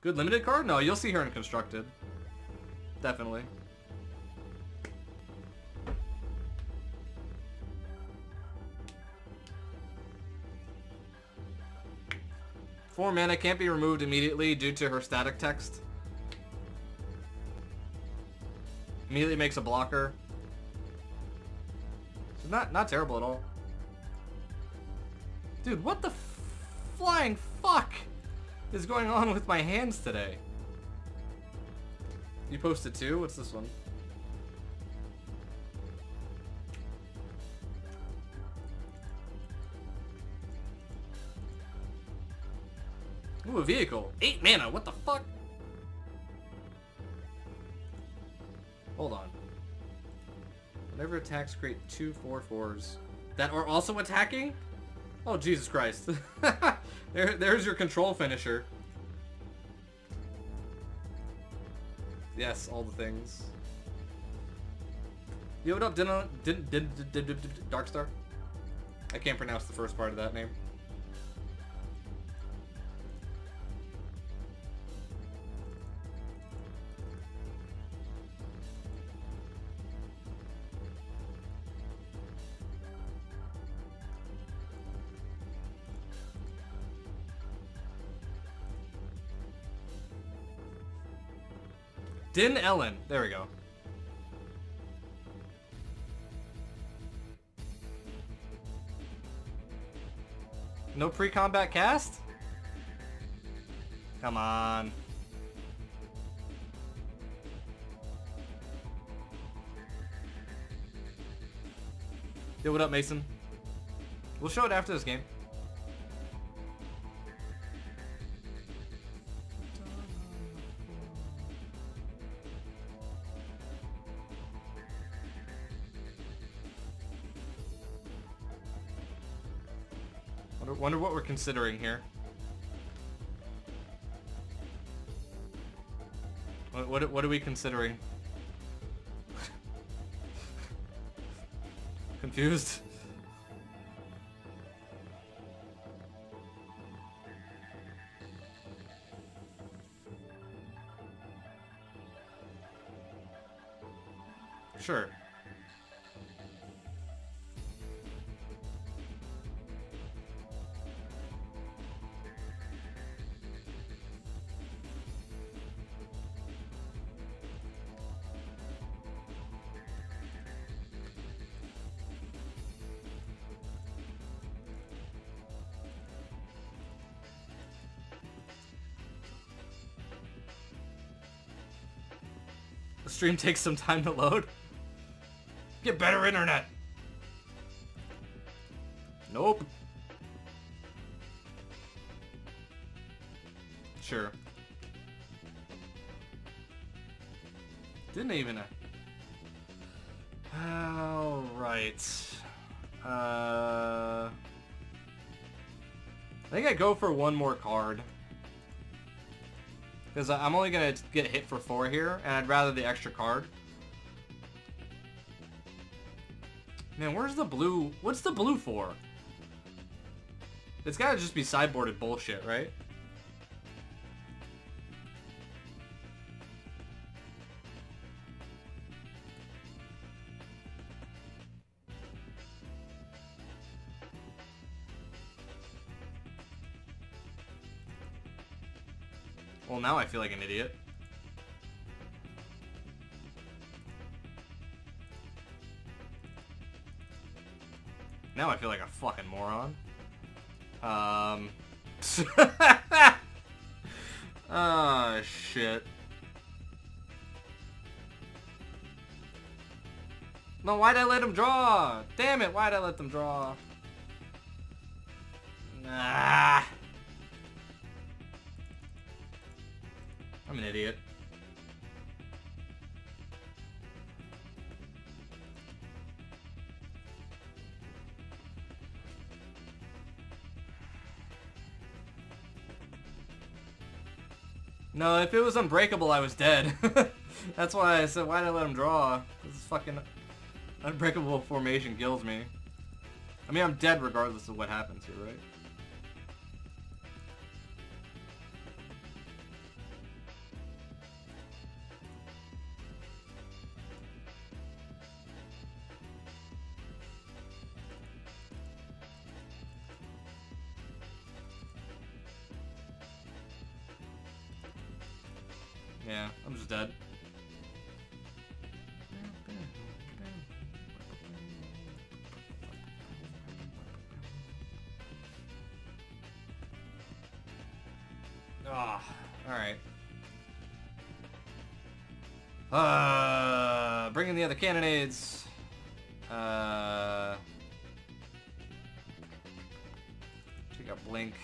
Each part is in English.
Good limited card? No, you'll see her in constructed. Definitely. Four mana can't be removed immediately due to her static text. Immediately makes a blocker. So not not terrible at all. Dude, what the flying fuck is going on with my hands today? You posted two? What's this one? Ooh, a vehicle. Eight mana, what the fuck? Hold on. Whenever attacks create two four fours that are also attacking? Oh, Jesus Christ. there, there's your control finisher. Yes, all the things. Yo, what up, Darkstar? I can't pronounce the first part of that name. Din Ellen. There we go. No pre-combat cast? Come on. Yo, what up, Mason? We'll show it after this game. Considering here. What, what, what are we considering? Confused? Sure. Stream takes some time to load. Get better internet. Nope. Sure. Didn't even. All right. Uh. I think I go for one more card. Because uh, I'm only going to get hit for four here, and I'd rather the extra card. Man, where's the blue? What's the blue for? It's got to just be sideboarded bullshit, right? Well, now I feel like an idiot. Now I feel like a fucking moron. Um. oh, shit. No, why'd I let him draw? Damn it, why'd I let them draw? Nah. I'm an idiot. No, if it was unbreakable, I was dead. That's why I said, why did I let him draw? This is fucking unbreakable formation kills me. I mean, I'm dead regardless of what happens here, right? Other cannonades. Uh, take out Blink.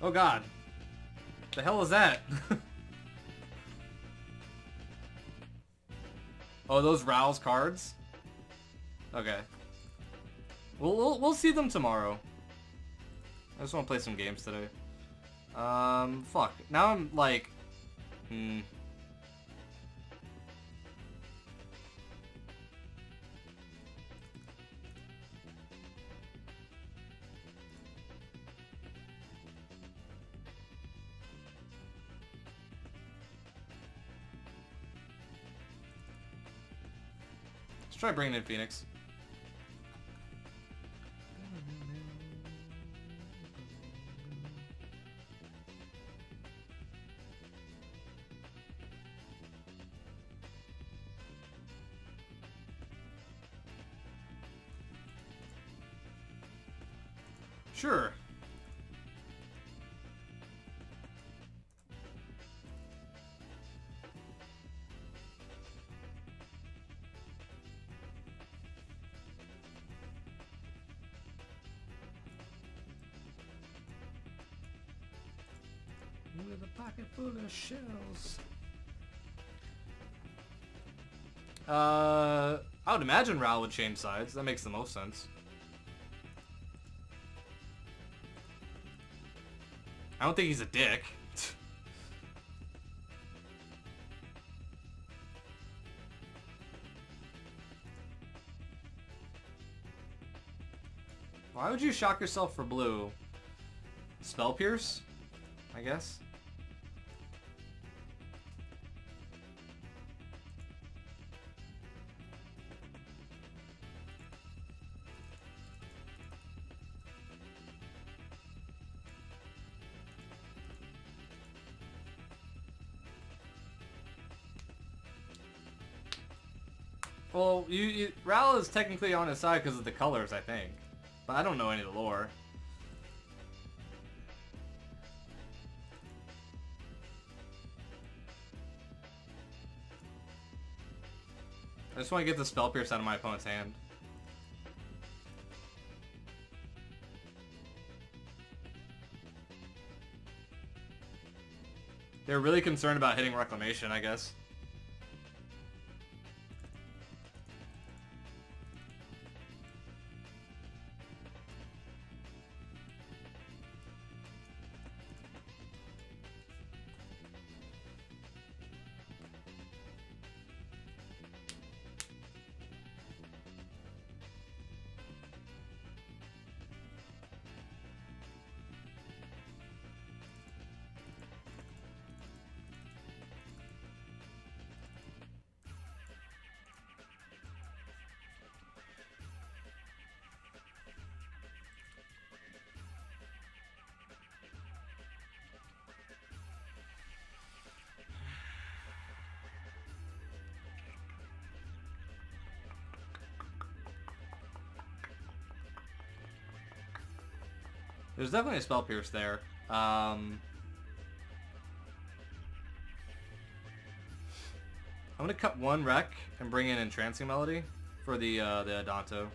Oh god. The hell is that? oh, those Rouse cards? Okay. We'll, we'll, we'll see them tomorrow. I just want to play some games today. Um, fuck. Now I'm like... Hmm. Let's try bringing in Phoenix. Shells. Uh, I would imagine Ral would change sides. That makes the most sense. I don't think he's a dick. Why would you shock yourself for blue? Spell Pierce? I guess. Is technically on his side because of the colors, I think. But I don't know any of the lore. I just want to get the Spell Pierce out of my opponent's hand. They're really concerned about hitting Reclamation, I guess. There's definitely a spell pierce there. Um, I'm gonna cut one wreck and bring in entrancing melody for the uh, the Adanto.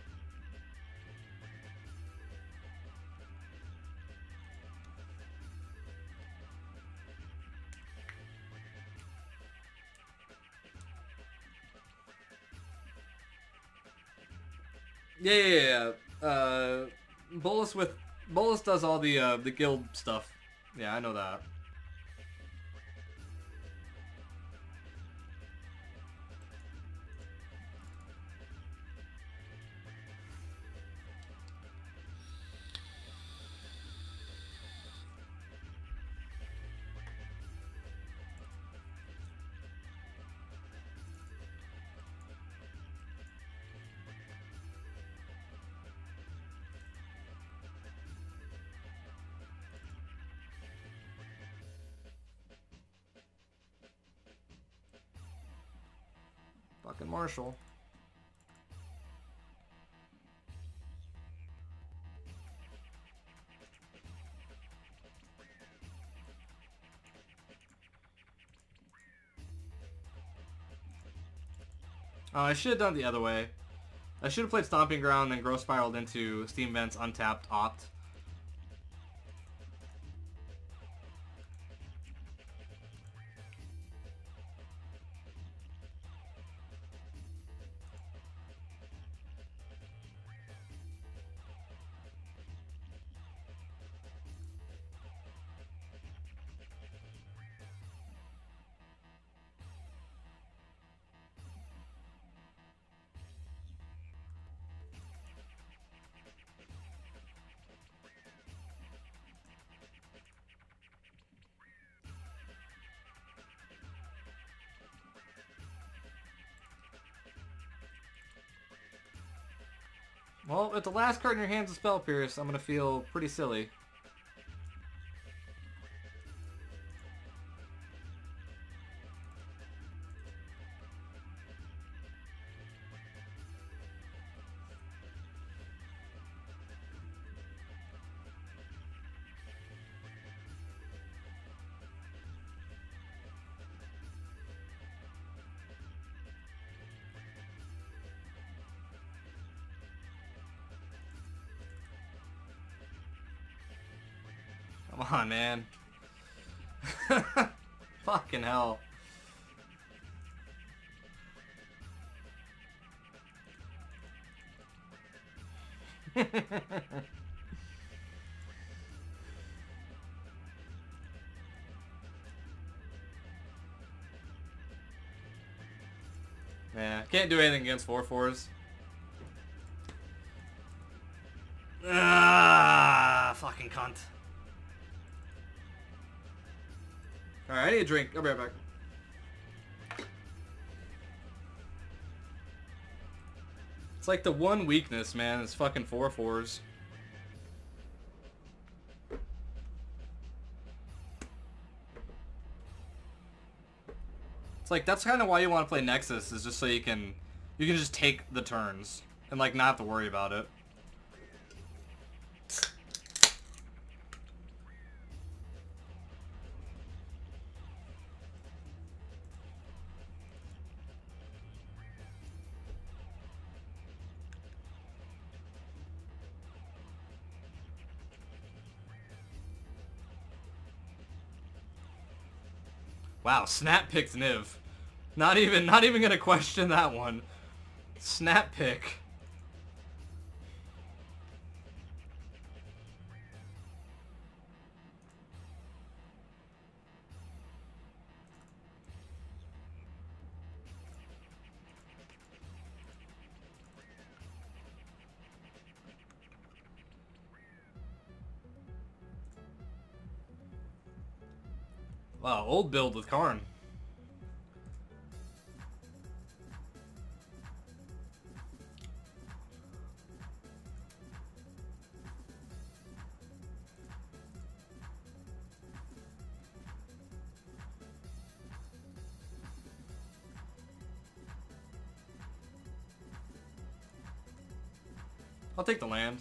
Yeah, yeah, yeah. Uh, Bolas with Bolas does all the uh, the guild stuff. Yeah, I know that. Marshall. Oh, uh, I should have done it the other way. I should have played Stomping Ground, then Growth Spiraled into Steam Vents Untapped Opt. Well, if the last card in your hand's a Spell Pierce, I'm gonna feel pretty silly. Come on, man. Fucking hell. yeah, can't do anything against 4 fours. Ah, fucking cunt. Alright, I need a drink. I'll be right back. It's like the one weakness, man, It's fucking four fours. It's like that's kind of why you want to play Nexus is just so you can you can just take the turns and like not have to worry about it. Wow, snap picked Niv. Not even not even gonna question that one. Snap pick. Wow, old build with Karn. I'll take the land.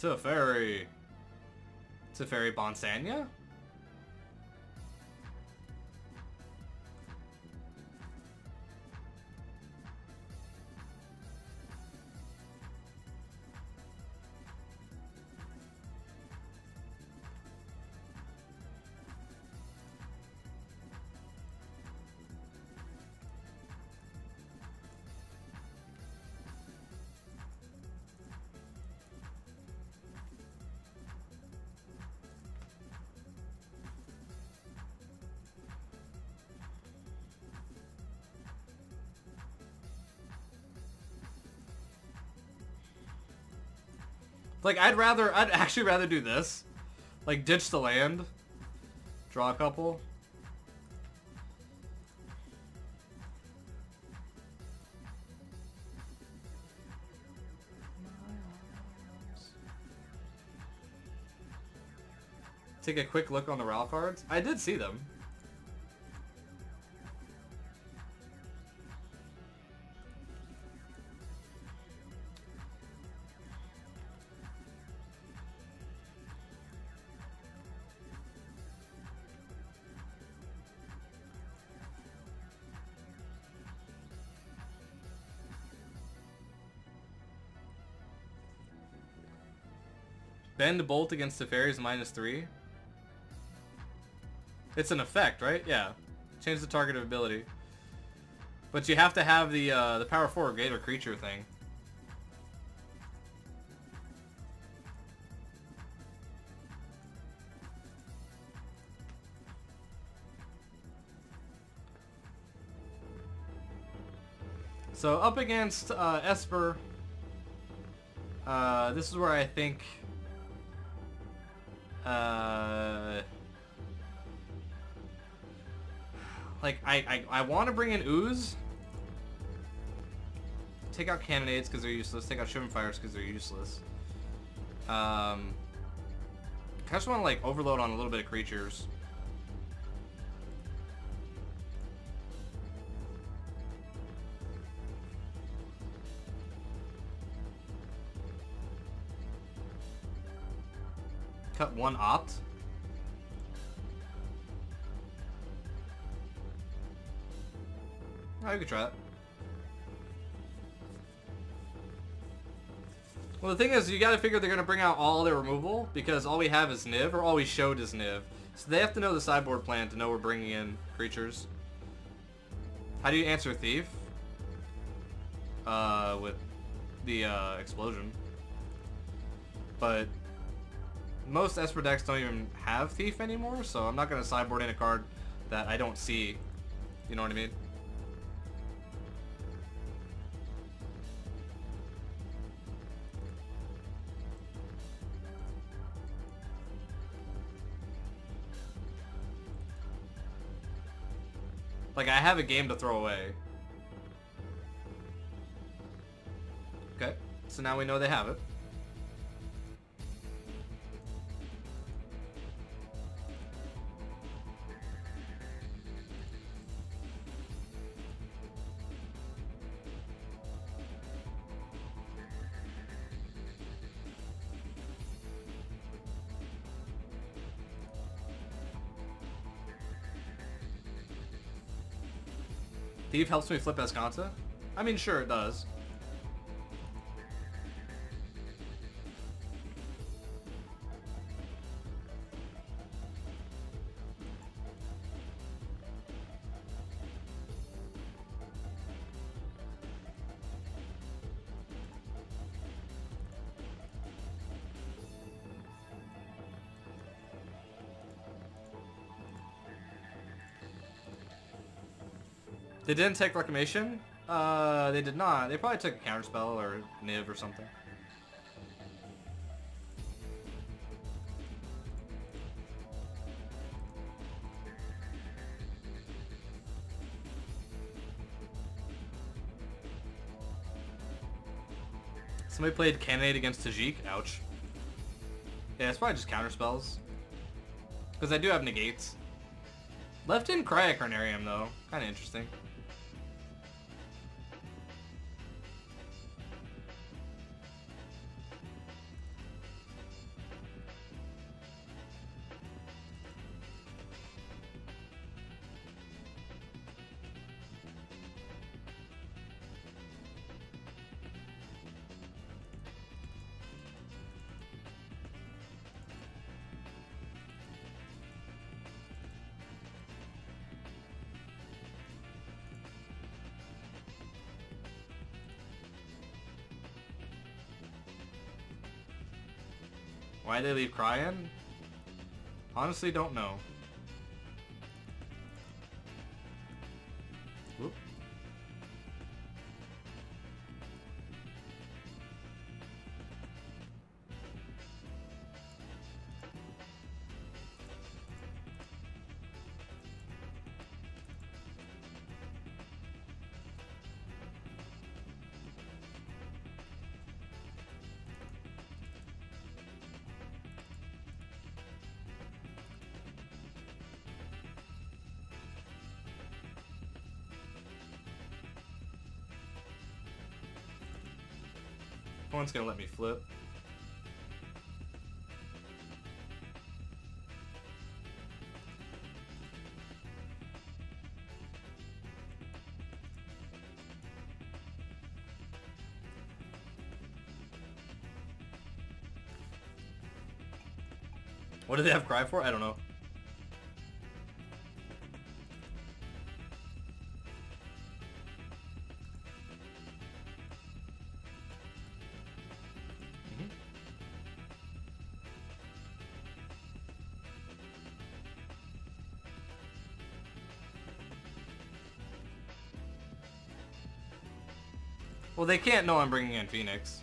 Teferi. Teferi Bonsanya? Like, I'd rather, I'd actually rather do this. Like, ditch the land. Draw a couple. Take a quick look on the RAL cards. I did see them. Bend bolt against Teferi's minus three. It's an effect, right? Yeah. Change the target of ability. But you have to have the uh, the power four greater creature thing. So up against uh, Esper, uh, this is where I think uh, like I I, I want to bring in ooze. Take out cannonades because they're useless. Take out shivan fires because they're useless. Um, I just want to like overload on a little bit of creatures. Cut one opt. Oh, you could try that. Well, the thing is, you gotta figure they're gonna bring out all their removal, because all we have is Niv, or all we showed is Niv. So they have to know the sideboard plan to know we're bringing in creatures. How do you answer Thief? Uh, with the, uh, explosion. But most Esper decks don't even have Thief anymore, so I'm not gonna sideboard in a card that I don't see. You know what I mean? Like, I have a game to throw away. Okay, so now we know they have it. Thief helps me flip Azcanta? I mean, sure it does. They didn't take Reclamation? Uh, they did not. They probably took a Counterspell or Niv or something. Somebody played Cannonade against Tajic. Ouch. Yeah, it's probably just Counterspells. Because I do have Negates. Left in Cry of the Carnarium, though. Kind of interesting. Why they leave Cryon? Honestly, don't know. Opponent's gonna let me flip. What did they have cry for? I don't know. Well, they can't know I'm bringing in Phoenix.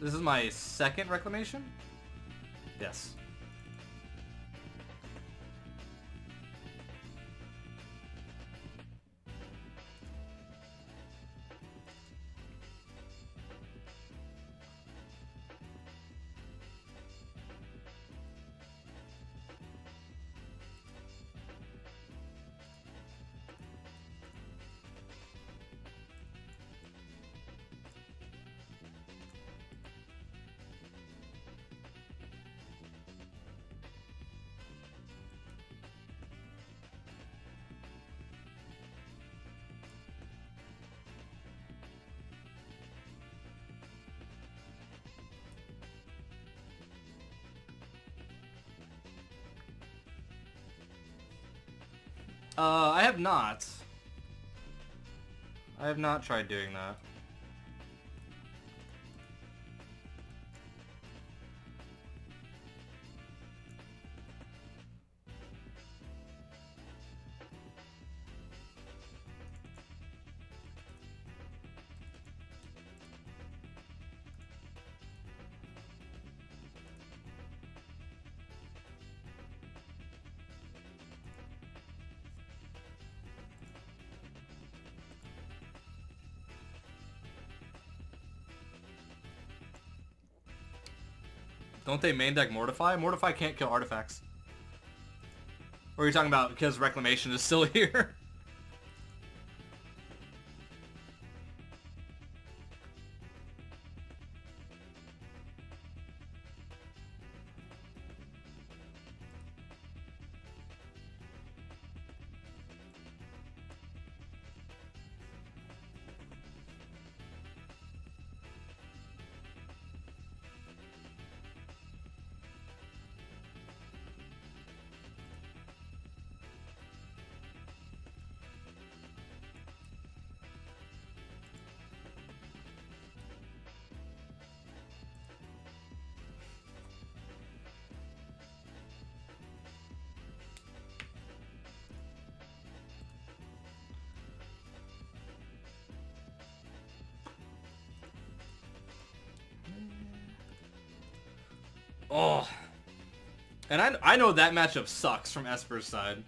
This is my second reclamation? Yes. Uh, I have not. I have not tried doing that. Don't they main deck Mortify? Mortify can't kill artifacts. Or are you talking about because Reclamation is still here? Oh. And I, I know that matchup sucks from Esper's side.